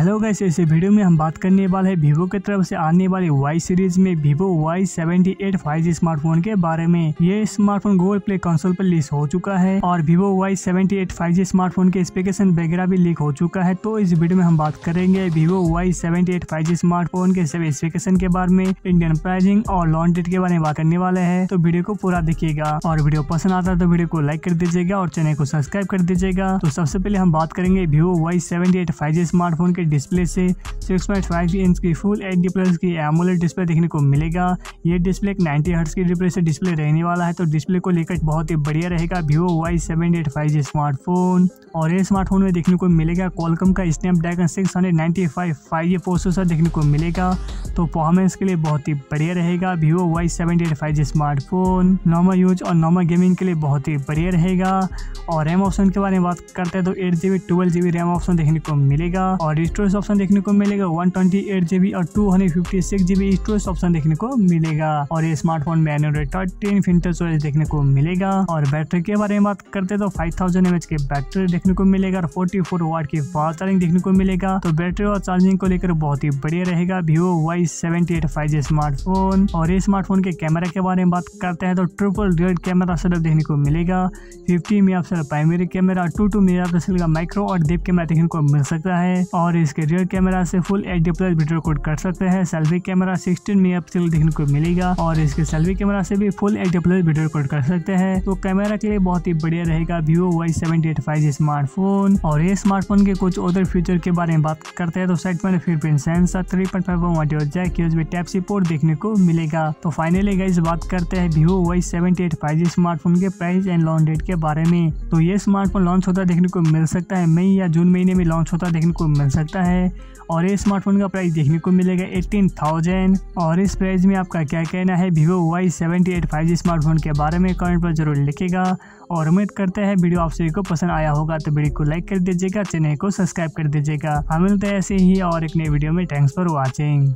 Hello guys इस video में हम बात करने वाले हैं वीवो की तरफ़ से आने वाले वाई सीरीज़ में Vivo Y seventy eight five G smartphone के बारे में। ये स्मार्टफ़ोन गूगल प्ले कंसोल पर लिस्ट हो चुका है और Vivo Y seventy eight five G smartphone के स्पेकेशन वगैरह भी लीक हो चुका है। तो इस वीडियो में हम बात करेंगे Vivo Y seventy eight five G smartphone के स्पेकेशन के बारे में इंडियन प्राइसिंग और लॉन्च डेट के बारे में बात करने वाले है। तो वीडियो को पूरा देखिएगा और वीडियो पसंद आता है तो वीडियो को लाइक कर दीजिएगा और चैनल को सब्सक्राइब कर दीजिएगा। तो सबसे पहले हम बात करेंगे Vivo Y seventy eight five G smartphone के डिस्प्ले से 6.5 इंच की फुल एच प्लस की एमोलेट डिस्प्ले देखने को मिलेगा। ये डिस्प्ले एक 90 हर्ट्स की रिप्रेस डिस्प्ले रहने वाला है तो डिस्प्ले को लेकर बहुत ही बढ़िया रहेगा। Vivo Y seven eight five G smartphone और ये स्मार्टफ़ोन में देखने को मिलेगा कॉलकम का Snapdragon six hundred ninety five five G processor देखने को मिलेगा। तो परफॉर्मेंस के लिए बहुत ही बढ़िया रहेगा। Vivo Y seventy eight five G smartphone normal use और नॉर्मल गेमिंग के लिए बहुत ही बढ़िया रहेगा। और रैम ऑप्शन के बारे में बात करते हैं तो eight G B twelve G B RAM option देखने को मिलेगा। और स्टोरेज ऑप्शन देखने को मिलेगा वन ट्वेंटी एट जीबी और two hundred fifty six GB storage option देखने को मिलेगा। और ये स्मार्टफ़ोन में एंड्रॉइड थर्टीन फिंटर स्टोरेज देखने को मिलेगा। और बैटरी के बारे में बात करते हैं तो फाइव थाउज़ेंड एमएच की बैटरी देखने को मिलेगा और फोर्टी फोर वाट की फास्ट चार्जिंग देखने को मिलेगा। तो बैटरी और चार्जिंग को लेकर बहुत ही बढ़िया रहेगा। Vivo Y seventy eight five G smartphone और ये स्मार्टफ़ोन के कैमरा के बारे में बात करते हैं तो ट्रिपल रियल कैमरा सेटअप देखने को मिलेगा fifty mega primary camera two two mega का माइक्रो और डेप कैमरा देखने को मिल सकता है और इसके रियर कैमरा से full H D plus video record कर सकते हैं सेल्फी कैमरा 16 मेगापिक्सल देखने को मिलेगा और इसके सेल्फी कैमरा से भी full H D plus video record कर सकते हैं। तो कैमरा के लिए बहुत ही बढ़िया रहेगा Vivo Y seventy eight five G smartphone और ये स्मार्टफ़ोन के कुछ अदर फीचर के बारे में बात करते हैं तो साइड में फिर sensor three point five audio jack USB type C port देखने को मिलेगा। तो फाइनली गाइस बात करते हैं Vivo Y seventy eight five G smartphone के प्राइस एंड लॉन्च डेट के बारे में। तो ये स्मार्टफ़ोन लॉन्च होता देखने को मिल सकता है। मई या जून महीने में लॉन्च होता देखने को मिल सकता है। और ये स्मार्टफ़ोन का प्राइस देखने को मिलेगा एटीन थाउज़ेंड और इस प्राइस में आपका क्या कहना है Vivo Y seventy eight five G smartphone के बारे में कमेंट पर ज़रूर लिखेगा। और उम्मीद करते हैं वीडियो आप सभी को पसंद आया होगा। तो वीडियो को लाइक कर दीजिएगा, चैनल को सब्सक्राइब कर दीजिएगा। हम मिलते हैं ऐसे ही और एक नई वीडियो में। Thanks for watching